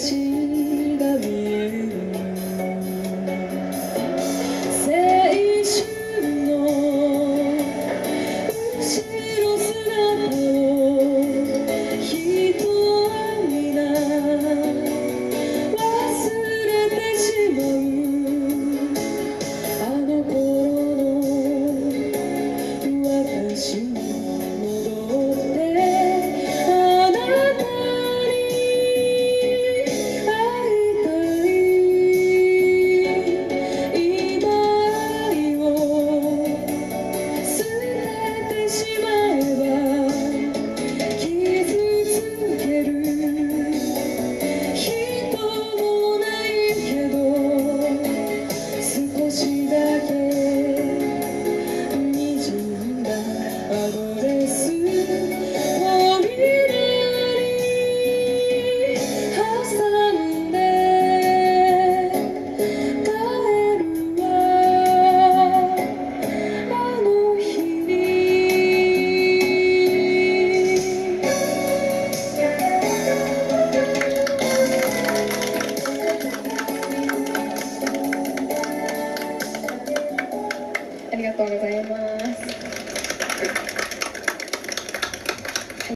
ti. ありがとうございます。